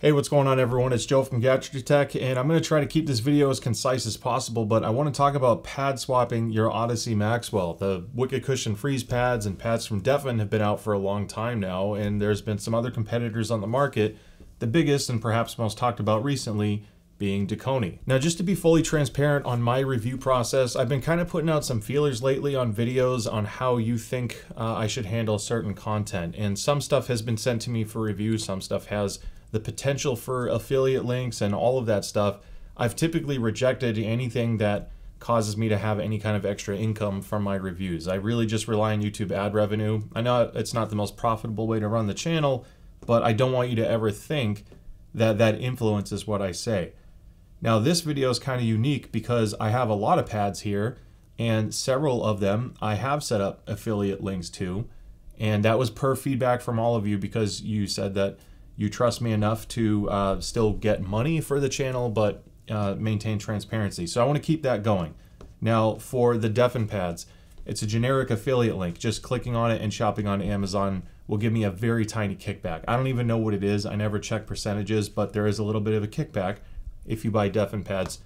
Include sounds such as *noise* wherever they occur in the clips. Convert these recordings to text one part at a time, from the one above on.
Hey, what's going on everyone? It's Joe from Gadgetry Tech, and I'm going to try to keep this video as concise as possible, but I want to talk about pad swapping your Audeze Maxwell. The Wicked Cushion Freeze pads and pads from Deafen have been out for a long time now, and there's been some other competitors on the market, the biggest and perhaps most talked about recently being Dekoni. Now, just to be fully transparent on my review process, I've been kind of putting out some feelers lately on videos on how you think uh, I should handle certain content, and some stuff has been sent to me for review, some stuff has the potential for affiliate links and all of that stuff, I've typically rejected anything that causes me to have any kind of extra income from my reviews. I really just rely on YouTube ad revenue. I know it's not the most profitable way to run the channel, but I don't want you to ever think that that influences what I say. Now this video is kind of unique because I have a lot of pads here and several of them I have set up affiliate links to and that was per feedback from all of you because you said that you trust me enough to uh, still get money for the channel, but uh, maintain transparency. So I want to keep that going. Now for the Deafen pads, it's a generic affiliate link. Just clicking on it and shopping on Amazon will give me a very tiny kickback. I don't even know what it is. I never check percentages, but there is a little bit of a kickback if you buy Deafen pads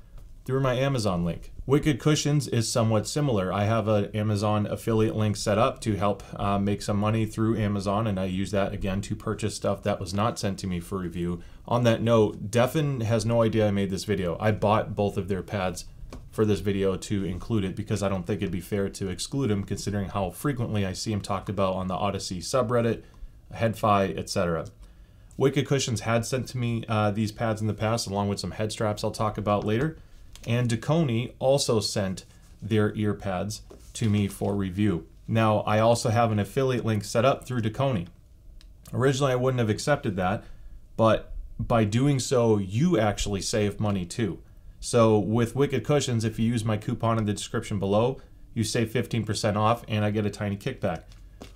through my Amazon link. Wicked Cushions is somewhat similar. I have an Amazon affiliate link set up to help uh, make some money through Amazon, and I use that again to purchase stuff that was not sent to me for review. On that note, Deafen has no idea I made this video. I bought both of their pads for this video to include it because I don't think it'd be fair to exclude them considering how frequently I see them talked about on the Audeze subreddit, HeadFi, etc. Wicked Cushions had sent to me uh, these pads in the past along with some head straps I'll talk about later and Dekoni also sent their ear pads to me for review. Now, I also have an affiliate link set up through Dekoni. Originally, I wouldn't have accepted that, but by doing so, you actually save money too. So with Wicked Cushions, if you use my coupon in the description below, you save 15% off and I get a tiny kickback.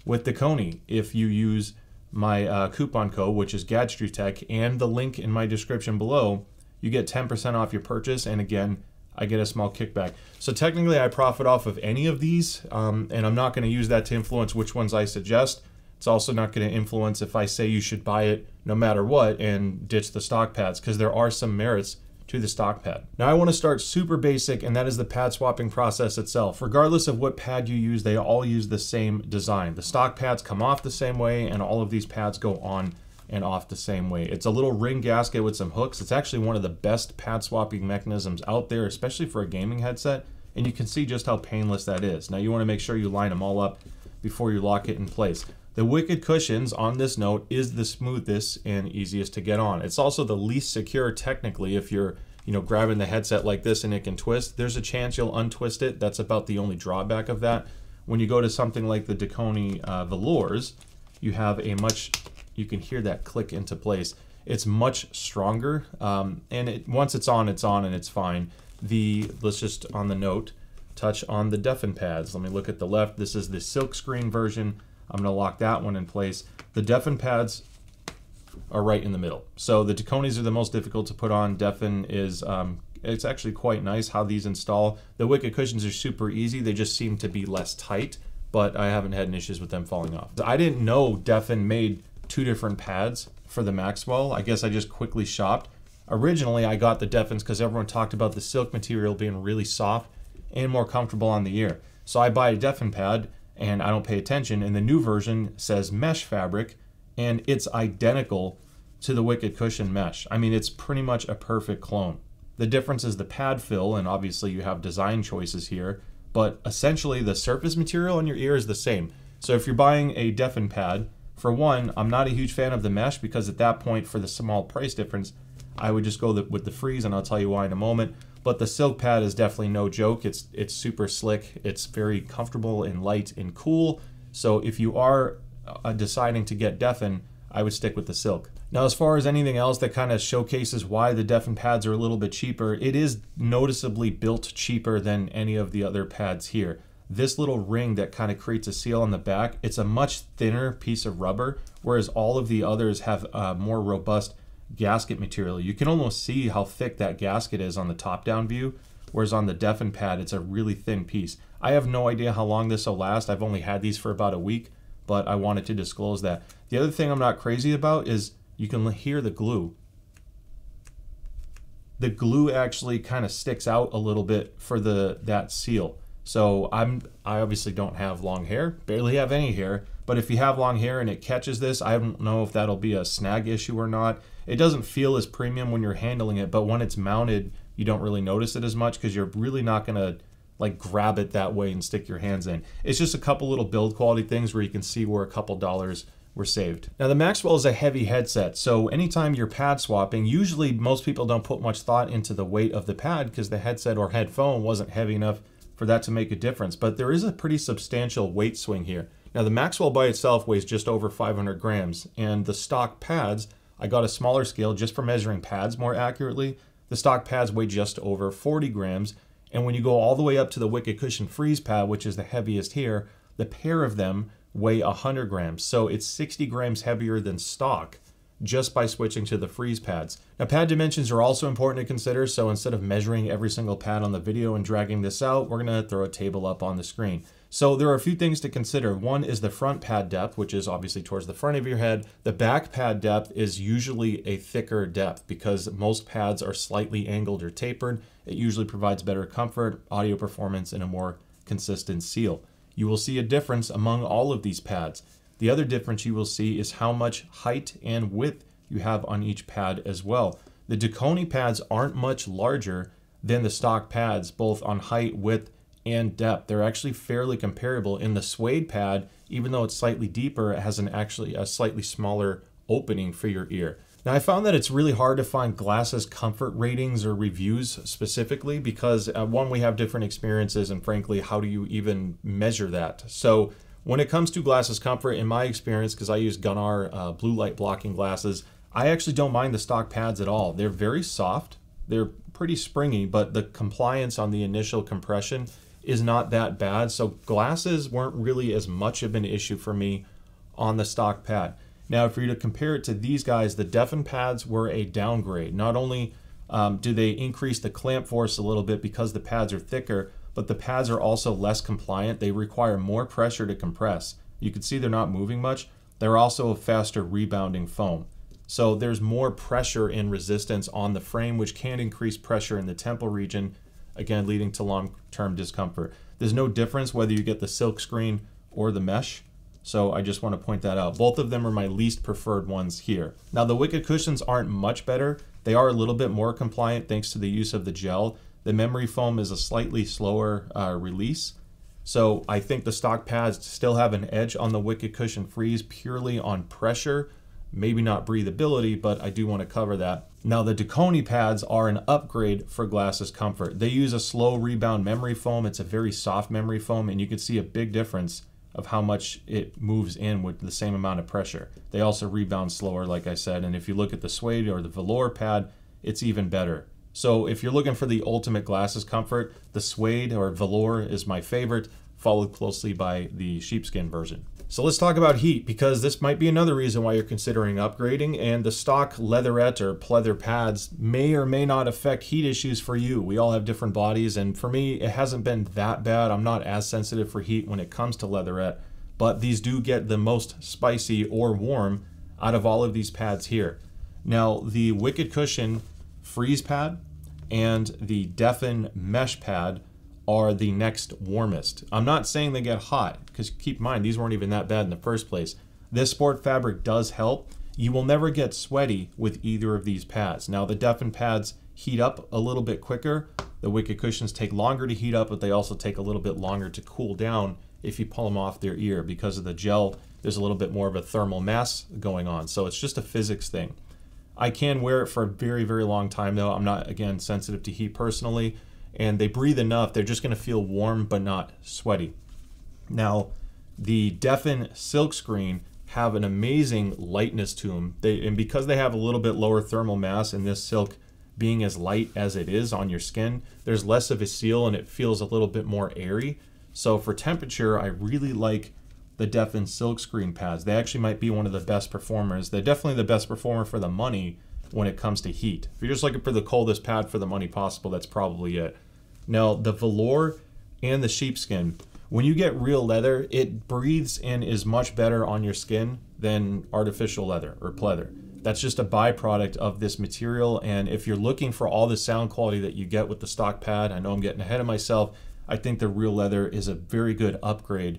With Dekoni, if you use my uh, coupon code, which is Gadgetry and the link in my description below, you get 10% off your purchase. And again, I get a small kickback. So technically, I profit off of any of these, um, and I'm not going to use that to influence which ones I suggest. It's also not going to influence if I say you should buy it no matter what and ditch the stock pads, because there are some merits to the stock pad. Now I want to start super basic, and that is the pad swapping process itself. Regardless of what pad you use, they all use the same design. The stock pads come off the same way, and all of these pads go on and off the same way. It's a little ring gasket with some hooks. It's actually one of the best pad swapping mechanisms out there, especially for a gaming headset. And you can see just how painless that is. Now you want to make sure you line them all up before you lock it in place. The Wicked Cushions, on this note, is the smoothest and easiest to get on. It's also the least secure technically if you're you know, grabbing the headset like this and it can twist. There's a chance you'll untwist it. That's about the only drawback of that. When you go to something like the Dekoni uh, Velours, you have a much you can hear that click into place. It's much stronger, um, and it, once it's on, it's on and it's fine. The let's just on the note touch on the Deafen pads. Let me look at the left. This is the silk screen version. I'm going to lock that one in place. The Deafen pads are right in the middle. So the Dekonis are the most difficult to put on. Deafen is um, it's actually quite nice how these install. The Wicked cushions are super easy. They just seem to be less tight, but I haven't had any issues with them falling off. I didn't know Deafen made two different pads for the Maxwell. I guess I just quickly shopped. Originally, I got the Deafens because everyone talked about the silk material being really soft and more comfortable on the ear. So I buy a Deafen pad and I don't pay attention. And the new version says mesh fabric and it's identical to the Wicked Cushion mesh. I mean, it's pretty much a perfect clone. The difference is the pad fill, and obviously you have design choices here, but essentially the surface material on your ear is the same. So if you're buying a Deafen pad, for one, I'm not a huge fan of the mesh because at that point, for the small price difference, I would just go with the freeze, and I'll tell you why in a moment. But the silk pad is definitely no joke. It's it's super slick. It's very comfortable and light and cool. So if you are uh, deciding to get Deafen, I would stick with the silk. Now, as far as anything else that kind of showcases why the Deafen pads are a little bit cheaper, it is noticeably built cheaper than any of the other pads here this little ring that kind of creates a seal on the back, it's a much thinner piece of rubber, whereas all of the others have a more robust gasket material. You can almost see how thick that gasket is on the top-down view, whereas on the Deafen pad, it's a really thin piece. I have no idea how long this will last. I've only had these for about a week, but I wanted to disclose that. The other thing I'm not crazy about is you can hear the glue the glue actually kind of sticks out a little bit for the that seal. So I'm I obviously don't have long hair, barely have any hair, but if you have long hair and it catches this, I don't know if that'll be a snag issue or not. It doesn't feel as premium when you're handling it, but when it's mounted, you don't really notice it as much because you're really not going to like grab it that way and stick your hands in. It's just a couple little build quality things where you can see where a couple dollars were saved. Now the Maxwell is a heavy headset, so anytime you're pad swapping, usually most people don't put much thought into the weight of the pad because the headset or headphone wasn't heavy enough for that to make a difference, but there is a pretty substantial weight swing here. Now the Maxwell by itself weighs just over 500 grams, and the stock pads, I got a smaller scale just for measuring pads more accurately. The stock pads weigh just over 40 grams, and when you go all the way up to the Wicked Cushion Freeze pad, which is the heaviest here, the pair of them weigh 100 grams. So it's 60 grams heavier than stock just by switching to the freeze pads. Now pad dimensions are also important to consider, so instead of measuring every single pad on the video and dragging this out, we're gonna throw a table up on the screen. So there are a few things to consider. One is the front pad depth, which is obviously towards the front of your head. The back pad depth is usually a thicker depth because most pads are slightly angled or tapered. It usually provides better comfort, audio performance, and a more consistent seal. You will see a difference among all of these pads. The other difference you will see is how much height and width you have on each pad as well. The Dakoni pads aren't much larger than the stock pads, both on height, width, and depth. They're actually fairly comparable. In the suede pad, even though it's slightly deeper, it has an actually a slightly smaller opening for your ear. Now, I found that it's really hard to find glasses comfort ratings or reviews specifically because, uh, one, we have different experiences, and frankly, how do you even measure that? So, when it comes to glasses comfort, in my experience, because I use Gunnar uh, blue light blocking glasses, I actually don't mind the stock pads at all. They're very soft, they're pretty springy, but the compliance on the initial compression is not that bad. So, glasses weren't really as much of an issue for me on the stock pad. Now, if you were to compare it to these guys, the Deafen pads were a downgrade. Not only um, do they increase the clamp force a little bit because the pads are thicker, but the pads are also less compliant. They require more pressure to compress. You can see they're not moving much. They're also a faster rebounding foam. So there's more pressure and resistance on the frame, which can increase pressure in the temple region, again, leading to long-term discomfort. There's no difference whether you get the silk screen or the mesh. So I just want to point that out. Both of them are my least preferred ones here. Now the Wicked cushions aren't much better. They are a little bit more compliant thanks to the use of the gel. The memory foam is a slightly slower uh, release. So I think the stock pads still have an edge on the Wicked Cushion Freeze purely on pressure, maybe not breathability, but I do want to cover that. Now the Dakoni pads are an upgrade for glasses comfort. They use a slow rebound memory foam. It's a very soft memory foam and you can see a big difference of how much it moves in with the same amount of pressure. They also rebound slower, like I said, and if you look at the suede or the velour pad, it's even better. So if you're looking for the ultimate glasses comfort, the suede or velour is my favorite, followed closely by the sheepskin version. So let's talk about heat because this might be another reason why you're considering upgrading and the stock leatherette or pleather pads may or may not affect heat issues for you. We all have different bodies and for me it hasn't been that bad. I'm not as sensitive for heat when it comes to leatherette, but these do get the most spicy or warm out of all of these pads here. Now the Wicked Cushion freeze pad and the Deafen mesh pad are the next warmest. I'm not saying they get hot, because keep in mind, these weren't even that bad in the first place. This sport fabric does help. You will never get sweaty with either of these pads. Now, the Deafen pads heat up a little bit quicker. The Wicked cushions take longer to heat up, but they also take a little bit longer to cool down if you pull them off their ear. Because of the gel, there's a little bit more of a thermal mass going on. So it's just a physics thing. I can wear it for a very, very long time, though. I'm not, again, sensitive to heat personally and they breathe enough, they're just going to feel warm but not sweaty. Now, the Deafen Silkscreen have an amazing lightness to them. They, and because they have a little bit lower thermal mass and this silk being as light as it is on your skin, there's less of a seal and it feels a little bit more airy. So for temperature, I really like the Deafen Silkscreen pads. They actually might be one of the best performers. They're definitely the best performer for the money when it comes to heat. If you're just looking for the coldest pad for the money possible, that's probably it. Now, the velour and the sheepskin, when you get real leather, it breathes and is much better on your skin than artificial leather or pleather. That's just a byproduct of this material. And if you're looking for all the sound quality that you get with the stock pad, I know I'm getting ahead of myself. I think the real leather is a very good upgrade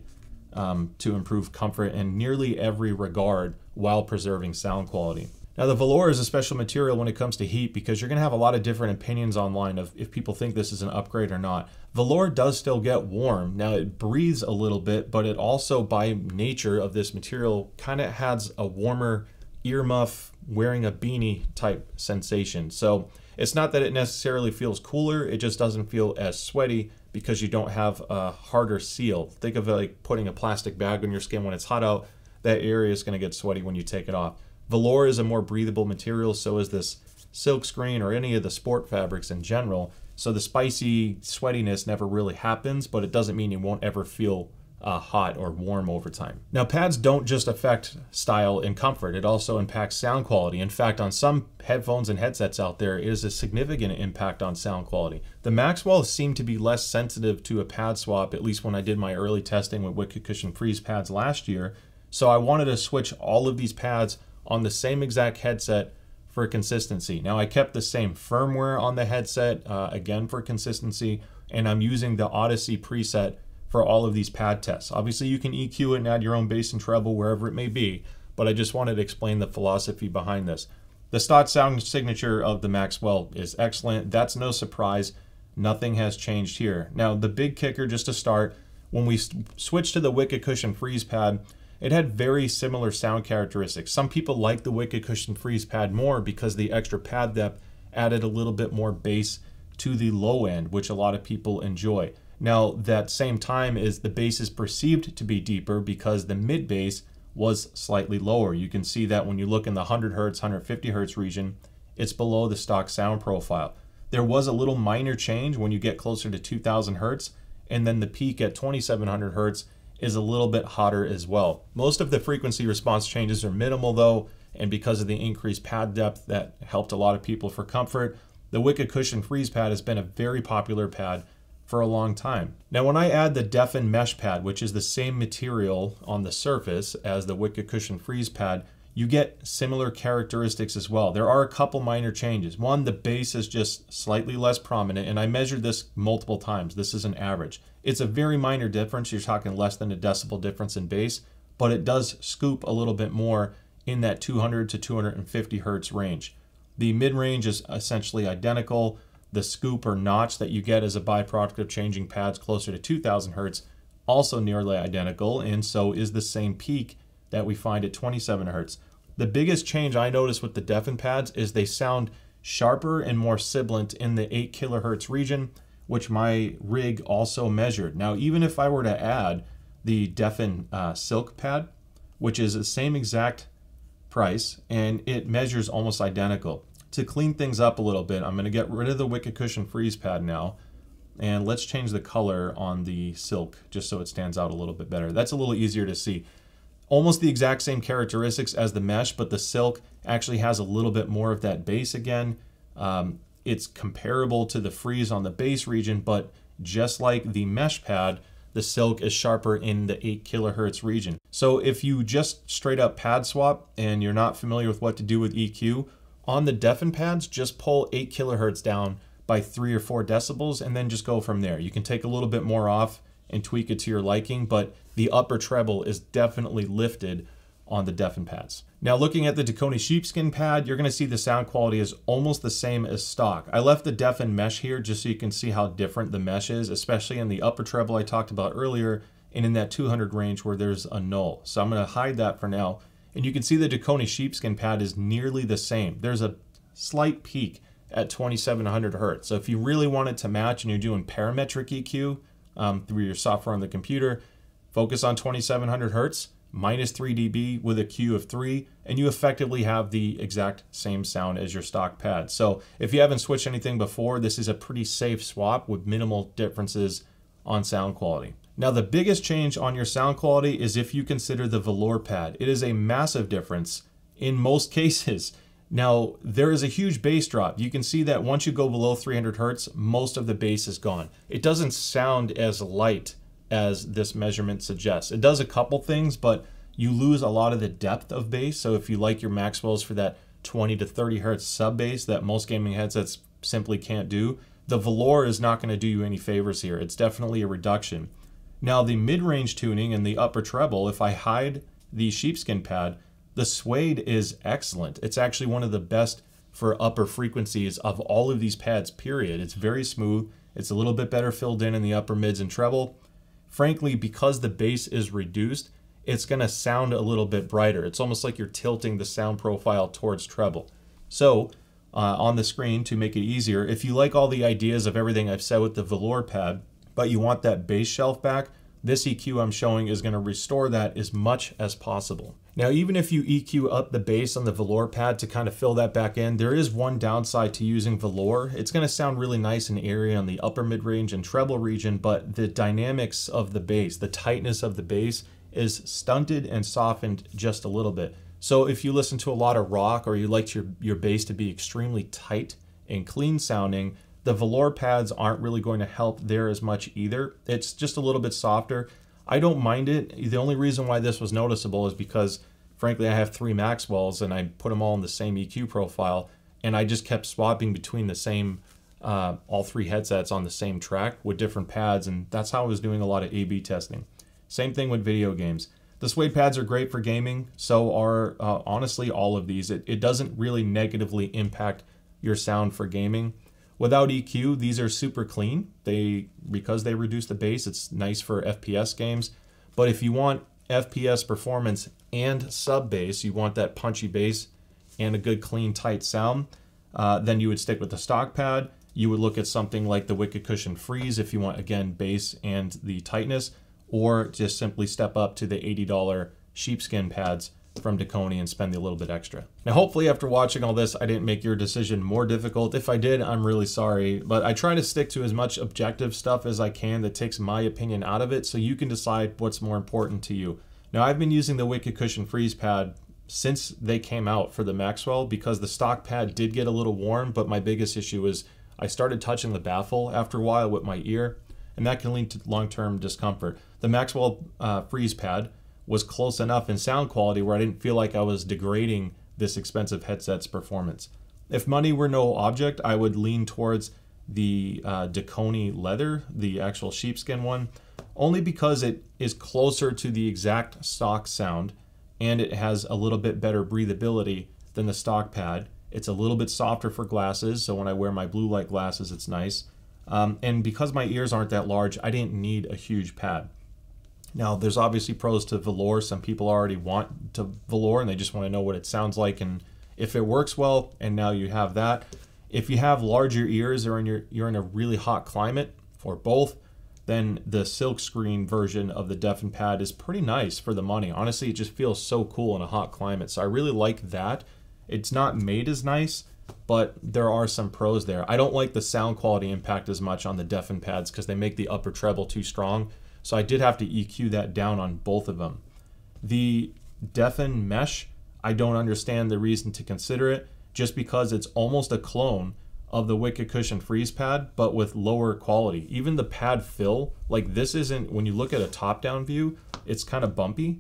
um, to improve comfort in nearly every regard while preserving sound quality. Now the velour is a special material when it comes to heat because you're going to have a lot of different opinions online of if people think this is an upgrade or not. Velour does still get warm. Now it breathes a little bit, but it also by nature of this material kind of has a warmer earmuff wearing a beanie type sensation. So it's not that it necessarily feels cooler, it just doesn't feel as sweaty because you don't have a harder seal. Think of it like putting a plastic bag on your skin when it's hot out. That area is going to get sweaty when you take it off. Velour is a more breathable material, so is this silk screen or any of the sport fabrics in general. So the spicy sweatiness never really happens, but it doesn't mean you won't ever feel uh, hot or warm over time. Now, pads don't just affect style and comfort, it also impacts sound quality. In fact, on some headphones and headsets out there, it is a significant impact on sound quality. The Maxwell seemed to be less sensitive to a pad swap, at least when I did my early testing with Wicked Cushion Freeze pads last year. So I wanted to switch all of these pads on the same exact headset for consistency. Now I kept the same firmware on the headset, uh, again for consistency, and I'm using the Audeze preset for all of these pad tests. Obviously you can EQ it and add your own bass and treble wherever it may be, but I just wanted to explain the philosophy behind this. The stock sound signature of the Maxwell is excellent. That's no surprise. Nothing has changed here. Now the big kicker just to start, when we switched to the Wicked Cushion Freeze pad, it had very similar sound characteristics. Some people like the Wicked Cushion Freeze pad more because the extra pad depth added a little bit more bass to the low end, which a lot of people enjoy. Now, that same time is the bass is perceived to be deeper because the mid bass was slightly lower. You can see that when you look in the 100 hertz, 150 hertz region, it's below the stock sound profile. There was a little minor change when you get closer to 2000 hertz, and then the peak at 2700 hertz is a little bit hotter as well. Most of the frequency response changes are minimal though, and because of the increased pad depth that helped a lot of people for comfort, the Wicked Cushion Freeze Pad has been a very popular pad for a long time. Now when I add the Deafen Mesh Pad, which is the same material on the surface as the Wicked Cushion Freeze Pad, you get similar characteristics as well. There are a couple minor changes. One, the bass is just slightly less prominent, and I measured this multiple times. This is an average. It's a very minor difference. You're talking less than a decibel difference in bass, but it does scoop a little bit more in that 200 to 250 hertz range. The mid-range is essentially identical. The scoop or notch that you get as a byproduct of changing pads closer to 2000 hertz also nearly identical, and so is the same peak that we find at 27 hertz. The biggest change I notice with the Deafen pads is they sound sharper and more sibilant in the 8 kilohertz region, which my rig also measured. Now, even if I were to add the Deafen uh, Silk pad, which is the same exact price, and it measures almost identical. To clean things up a little bit, I'm going to get rid of the Wicked Cushion Freeze pad now, and let's change the color on the Silk just so it stands out a little bit better. That's a little easier to see almost the exact same characteristics as the mesh, but the silk actually has a little bit more of that bass again. Um, it's comparable to the freeze on the bass region, but just like the mesh pad, the silk is sharper in the 8 kilohertz region. So if you just straight up pad swap and you're not familiar with what to do with EQ, on the Deafen pads, just pull 8 kilohertz down by 3 or 4 decibels and then just go from there. You can take a little bit more off and tweak it to your liking, but the upper treble is definitely lifted on the Deafen pads. Now looking at the Dekoni sheepskin pad, you're gonna see the sound quality is almost the same as stock. I left the Deafen mesh here just so you can see how different the mesh is, especially in the upper treble I talked about earlier, and in that 200 range where there's a null. So I'm gonna hide that for now. And you can see the Dekoni sheepskin pad is nearly the same. There's a slight peak at 2700 hertz. So if you really want it to match and you're doing parametric EQ, um, through your software on the computer. Focus on 2700 hertz minus 3 dB with a Q of 3, and you effectively have the exact same sound as your stock pad. So if you haven't switched anything before, this is a pretty safe swap with minimal differences on sound quality. Now the biggest change on your sound quality is if you consider the velour pad. It is a massive difference in most *laughs* cases. Now, there is a huge bass drop. You can see that once you go below 300 hertz, most of the bass is gone. It doesn't sound as light as this measurement suggests. It does a couple things, but you lose a lot of the depth of bass. So if you like your Maxwells for that 20 to 30 hertz sub bass that most gaming headsets simply can't do, the velour is not going to do you any favors here. It's definitely a reduction. Now, the mid range tuning and the upper treble, if I hide the sheepskin pad, the suede is excellent. It's actually one of the best for upper frequencies of all of these pads, period. It's very smooth. It's a little bit better filled in in the upper mids and treble. Frankly, because the bass is reduced, it's going to sound a little bit brighter. It's almost like you're tilting the sound profile towards treble. So, uh, on the screen to make it easier, if you like all the ideas of everything I've said with the velour pad, but you want that bass shelf back, this EQ I'm showing is going to restore that as much as possible. Now, even if you EQ up the bass on the velour pad to kind of fill that back in, there is one downside to using velour. It's going to sound really nice and airy on the upper mid-range and treble region, but the dynamics of the bass, the tightness of the bass is stunted and softened just a little bit. So if you listen to a lot of rock or you like your, your bass to be extremely tight and clean sounding, the velour pads aren't really going to help there as much either. It's just a little bit softer. I don't mind it. The only reason why this was noticeable is because, frankly, I have three Maxwells and I put them all in the same EQ profile, and I just kept swapping between the same, uh, all three headsets on the same track with different pads, and that's how I was doing a lot of A-B testing. Same thing with video games. The suede pads are great for gaming, so are uh, honestly all of these. It, it doesn't really negatively impact your sound for gaming. Without EQ, these are super clean. They because they reduce the bass, it's nice for FPS games. But if you want FPS performance and sub bass, you want that punchy bass and a good clean tight sound, uh, then you would stick with the stock pad. You would look at something like the Wicked Cushion Freeze if you want again bass and the tightness, or just simply step up to the $80 sheepskin pads from Dekoni and spend a little bit extra. Now, hopefully after watching all this, I didn't make your decision more difficult. If I did, I'm really sorry, but I try to stick to as much objective stuff as I can that takes my opinion out of it so you can decide what's more important to you. Now, I've been using the Wicked Cushion Freeze Pad since they came out for the Maxwell because the stock pad did get a little warm, but my biggest issue is I started touching the baffle after a while with my ear, and that can lead to long-term discomfort. The Maxwell uh, Freeze Pad was close enough in sound quality where I didn't feel like I was degrading this expensive headset's performance. If money were no object, I would lean towards the uh, Dekoni leather, the actual sheepskin one, only because it is closer to the exact stock sound and it has a little bit better breathability than the stock pad. It's a little bit softer for glasses, so when I wear my blue light glasses, it's nice. Um, and because my ears aren't that large, I didn't need a huge pad. Now, there's obviously pros to velour. Some people already want to velour and they just want to know what it sounds like and if it works well. And now you have that. If you have larger ears or in your, you're in a really hot climate or both, then the silkscreen version of the Deafen pad is pretty nice for the money. Honestly, it just feels so cool in a hot climate. So I really like that. It's not made as nice, but there are some pros there. I don't like the sound quality impact as much on the Deafen pads because they make the upper treble too strong. So I did have to EQ that down on both of them. The Deafen Mesh, I don't understand the reason to consider it just because it's almost a clone of the Wicked Cushion Freeze Pad, but with lower quality. Even the pad fill, like this isn't, when you look at a top-down view, it's kind of bumpy.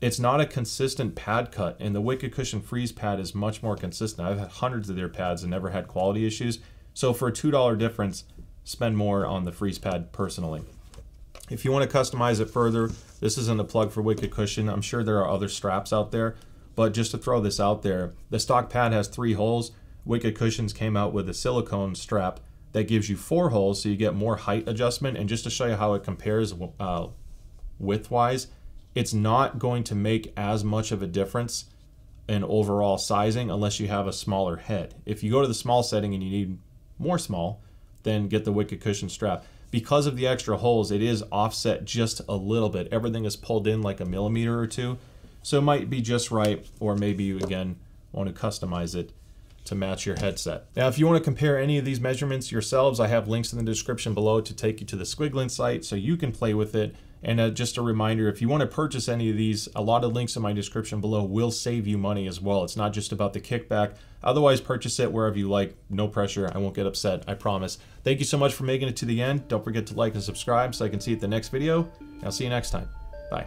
It's not a consistent pad cut, and the Wicked Cushion Freeze Pad is much more consistent. I've had hundreds of their pads and never had quality issues. So for a $2 difference, spend more on the Freeze Pad personally. If you want to customize it further, this isn't a plug for Wicked Cushion. I'm sure there are other straps out there, but just to throw this out there, the stock pad has three holes. Wicked Cushions came out with a silicone strap that gives you four holes so you get more height adjustment. And just to show you how it compares uh, width-wise, it's not going to make as much of a difference in overall sizing unless you have a smaller head. If you go to the small setting and you need more small, then get the Wicked Cushion strap because of the extra holes, it is offset just a little bit. Everything is pulled in like a millimeter or two. So it might be just right, or maybe you, again, want to customize it to match your headset. Now, if you want to compare any of these measurements yourselves, I have links in the description below to take you to the Squiglink site so you can play with it and uh, just a reminder, if you want to purchase any of these, a lot of links in my description below will save you money as well. It's not just about the kickback. Otherwise, purchase it wherever you like. No pressure. I won't get upset. I promise. Thank you so much for making it to the end. Don't forget to like and subscribe so I can see you at the next video. I'll see you next time. Bye.